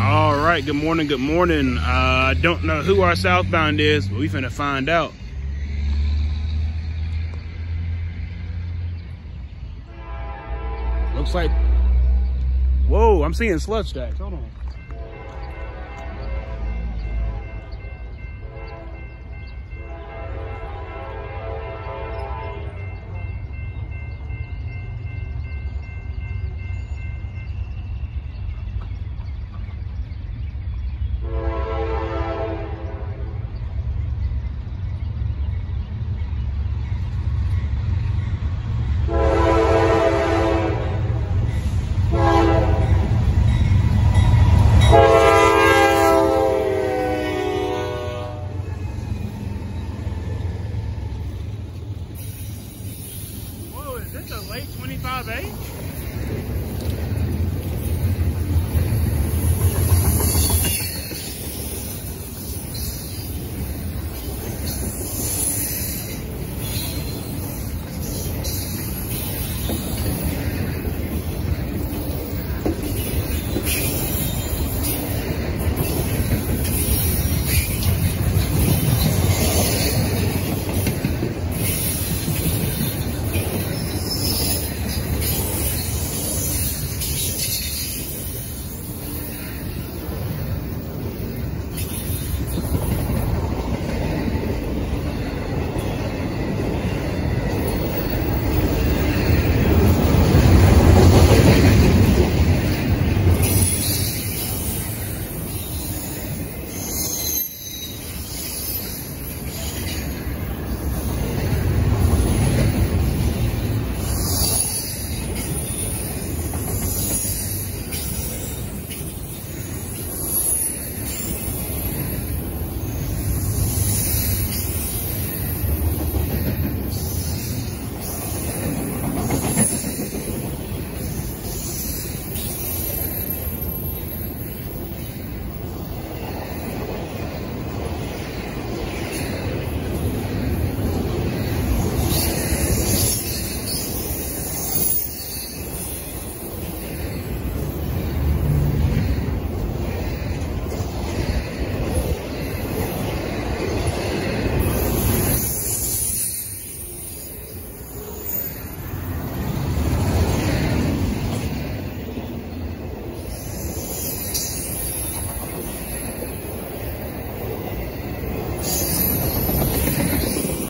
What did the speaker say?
All right, good morning, good morning. Uh, I don't know who our southbound is, but we finna find out. Looks like, whoa, I'm seeing sludge stacks, hold on. this a late 25A?